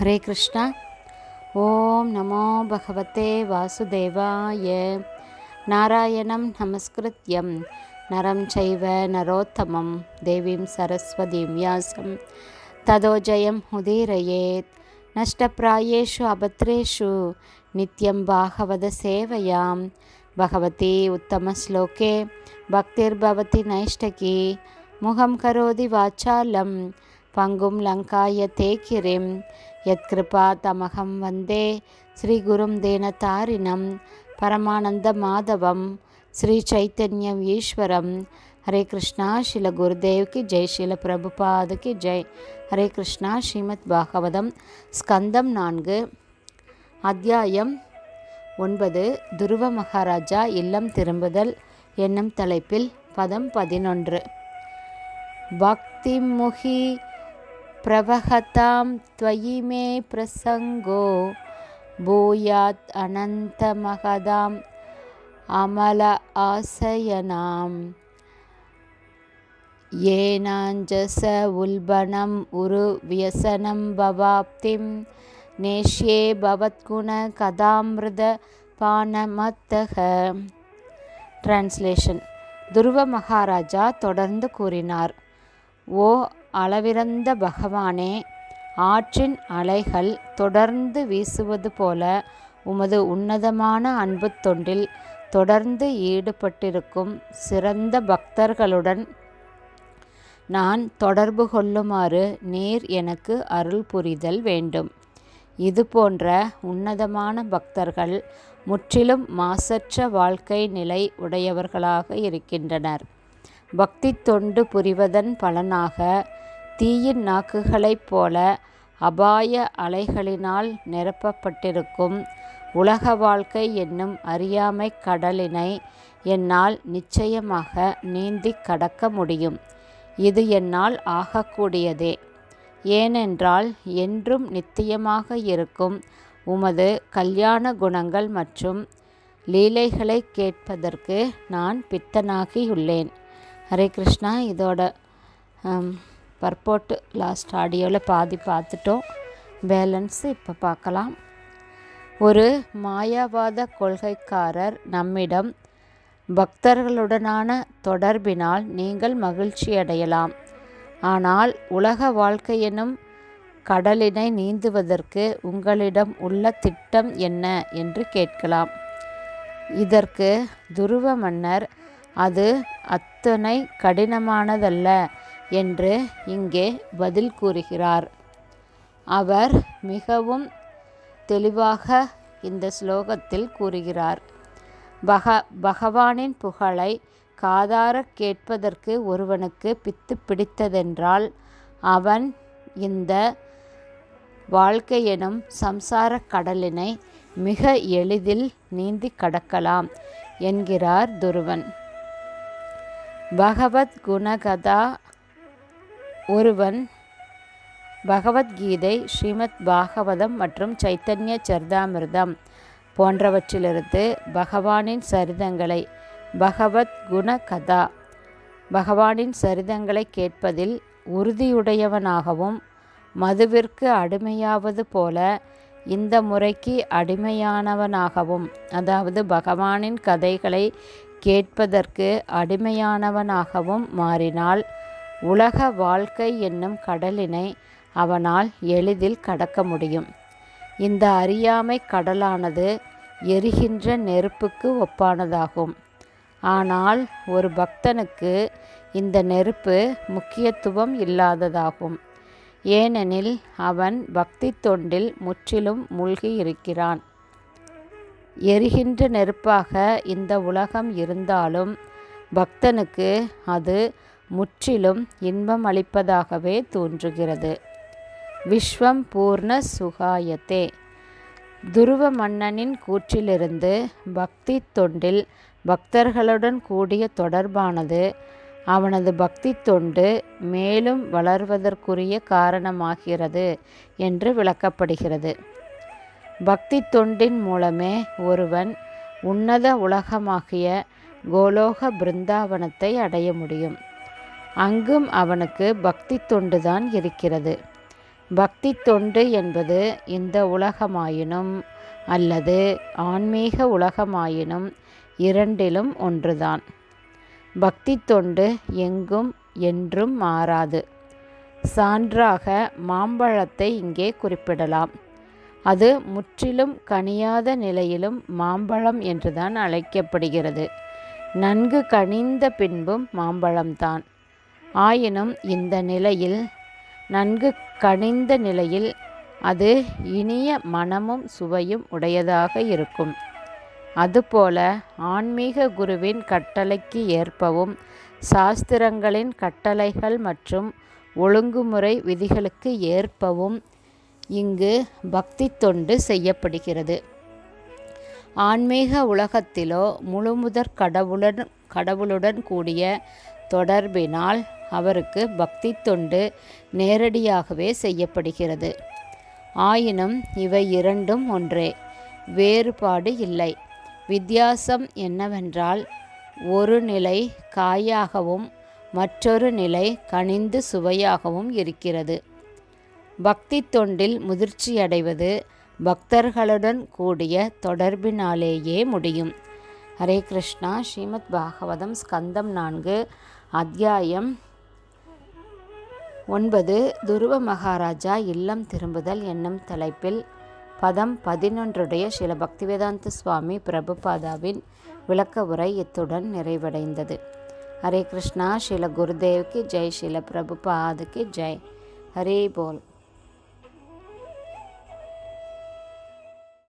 हरे कृष्ण। ॐ नमो भगवते वासुदेवाय। नारायणं नमस्कृत्यं। नरं चैव नरोत्तमं। देवीं सरस्वतीं व्यासं। ततो जयम् उदीरयेत् नष्टप्रायेषु अभद्रेषु नित्यं बाहवदसेवयां भगवती उत्तमश्लोके। भक्तिर्भवति नैष्टकी मुखं करोति वाचालं பங்கும் லங்காய தேக்கிரிம். யத்கிருபா தமகம் வந்தே. ஸ்ரீகுரும் தேனதாரிணம் பரமானந்த மாதவம். ஸ்ரீ சைத்தன்யம் ஈஸ்வரம். ஹரே கிருஷ்ணா ஷில குருதேவ்க்கு ஜெய். ஷில பிரபுபாதுக்கு ஜெய். ஹரே கிருஷ்ணா ஸ்ரீமத் பாகவதம். ஸ்கந்தம் நான்கு. அத்தியாயம் ஒன்பது. துருவ மகாராஜா இல்லம் திரும்புதல் என்னும் தலைப்பில் பதம் பதினொன்று. பக்திமுகி प्रवहतां त्वयि मे प्रसङ्गो भूयात् अनन्तमहदाम् अमल आसयनाम् येनाञ्जस उल्बणम् उरु व्यसनं भवाप्तिं नेष्ये பானமத்தக டிரான்ஸ்லேஷன் துருவ மகாராஜா தொடர்ந்து கூறினார் ஓ அளவிறந்த பகவானே ஆற்றின் அலைகள் தொடர்ந்து வீசுவது போல உமது உன்னதமான அன்பு தொண்டில் தொடர்ந்து ஈடுபட்டிருக்கும் சிறந்த பக்தர்களுடன் நான் தொடர்பு கொள்ளுமாறு நீர் எனக்கு அருள் புரிதல் வேண்டும். இது போன்ற உன்னதமான பக்தர்கள் முற்றிலும் மாசற்ற வாழ்க்கை நிலை உடையவர்களாக இருக்கின்றனர். பக்தி தொண்டு புரிவதன் பலனாக தீயின் நாக்குகளைப் போல அபாய அலைகளினால் நிரப்பப்பட்டிருக்கும். உலக வாழ்க்கை என்னும் அறியாமை கடலினை என்னால் நிச்சயமாக நீந்தி கடக்க முடியும். இது என்னால் ஆகக்கூடியதே. ஏனென்றால் என்றும் நித்தியமாக இருக்கும் உமது கல்யாண குணங்கள் மற்றும் லீலைகளை கேட்பதற்கு நான் பித்தனாகியுள்ளேன். ஹரே கிருஷ்ணா. இதோட பர்போட்டு லாஸ்ட் ஆடியோவில் பாதி பார்த்துட்டோம். பேலன்ஸ் இப்போ பார்க்கலாம். ஒரு மாயாவாத கொள்கைக்காரர் நம்மிடம் பக்தர்களுடனான தொடர்பினால் நீங்கள் மகிழ்ச்சி அடையலாம். ஆனால் உலக வாழ்க்கை எனும் கடலினை நீந்துவதற்கு உங்களிடம் உள்ள திட்டம் என்ன என்று கேட்கலாம். இதற்கு துருவ மன்னர் அது அத்தனை கடினமானதல்ல. என்று இங்கே பதில் கூறுகிறார். அவர் மிகவும் தெளிவாக இந்த ஸ்லோகத்தில் கூறுகிறார். பக பகவானின் புகழை காதார கேட்பதற்கு ஒருவனுக்கு பித்து பிடித்ததென்றால் அவன் இந்த வாழ்க்கை எனும் சம்சார கடலினை மிக எளிதில் நீந்தி கடக்கலாம் என்கிறார் துருவன். பகவத் குணகதா ஒருவன் பகவத்கீதை ஸ்ரீமத் பாகவதம் மற்றும் சைத்தன்ய சரிதாமிர்தம் போன்றவற்றிலிருந்து பகவானின் சரிதங்களை பகவத் குண கதா பகவானின் சரிதங்களை கேட்பதில் உறுதியுடையவனாகவும் மதுவிற்கு அடிமையாவது போல இந்த முறைக்கு அடிமையானவனாகவும் அதாவது பகவானின் கதைகளை கேட்பதற்கு அடிமையானவனாகவும் மாறினால் உலக வாழ்க்கை என்னும் கடலினை அவனால் எளிதில் கடக்க முடியும். இந்த அறியாமை கடலானது எரிகின்ற நெருப்புக்கு ஒப்பானதாகும். ஆனால் ஒரு பக்தனுக்கு இந்த நெருப்பு முக்கியத்துவம் இல்லாததாகும். ஏனெனில் அவன் பக்தி தொண்டில் முற்றிலும் மூழ்கி இருக்கிறான். எரிகின்ற நெருப்பாக இந்த உலகம் இருந்தாலும் பக்தனுக்கு அது முற்றிலும் இன்பம் அளிப்பதாகவே தோன்றுகிறது. விஸ்வம் பூர்ண சுகாயத்தே. துருவ மன்னனின் கூற்றிலிருந்து பக்தி தொண்டில் பக்தர்களுடன் கூடிய தொடர்பானது அவனது பக்தி தொண்டு மேலும் வளர்வதற்குரிய காரணமாகிறது என்று விளக்கப்படுகிறது. பக்தி தொண்டின் மூலமே ஒருவன் உன்னத உலகமாகிய கோலோக பிருந்தாவனத்தை அடைய முடியும். அங்கும் அவனுக்கு பக்தி தொண்டுதான் இருக்கிறது. பக்தி தொண்டு என்பது இந்த உலகமாயினும் அல்லது ஆன்மீக உலகமாயினும் இரண்டிலும் ஒன்றுதான். பக்தி தொண்டு எங்கும் என்றும் மாறாது. சான்றாக மாம்பழத்தை இங்கே குறிப்பிடலாம். அது முற்றிலும் கனியாத நிலையிலும் மாம்பழம் என்றுதான் அழைக்கப்படுகிறது. நன்கு கனிந்த பின்பும் மாம்பழம்தான். ஆயினும் இந்த நிலையில் நன்கு கனிந்த நிலையில் அது இனிய மனமும் சுவையும் உடையதாக இருக்கும். அதுபோல ஆன்மீக குருவின் கட்டளைக்கு ஏற்பவும் சாஸ்திரங்களின் கட்டளைகள் மற்றும் ஒழுங்குமுறை விதிகளுக்கு ஏற்பவும் இங்கு பக்தி தொண்டு செய்யப்படுகிறது. ஆன்மீக உலகத்திலோ முழுமுதற் கடவுளுடன் கடவுளுடன் கூடிய தொடர்பினால் அவருக்கு பக்தி தொண்டு நேரடியாகவே செய்யப்படுகிறது. ஆயினும் இவை இரண்டும் ஒன்றே வேறுபாடு இல்லை. வித்தியாசம் என்னவென்றால் ஒரு நிலை காயாகவும் மற்றொரு நிலை கனிந்து சுவையாகவும் இருக்கிறது. பக்தி தொண்டில் முதிர்ச்சியடைவது பக்தர்களுடன் கூடிய தொடர்பினாலேயே முடியும். ஹரே கிருஷ்ணா ஸ்ரீமத் பாகவதம் ஸ்கந்தம் நான்கு அத்தியாயம் ஒன்பது. துருவ மகாராஜா இல்லம் திரும்புதல் என்னும் தலைப்பில் பதம் பதினொன்றுடைய சில பக்திவேதாந்த சுவாமி பிரபுபாதாவின் விளக்க உரை இத்துடன் நிறைவடைந்தது. ஹரே கிருஷ்ணா ஸ்ரீல குருதேவ்க்கு ஜெய் ஸ்ரீல பிரபுபாதுக்கு ஜெய். ஹரே போல்.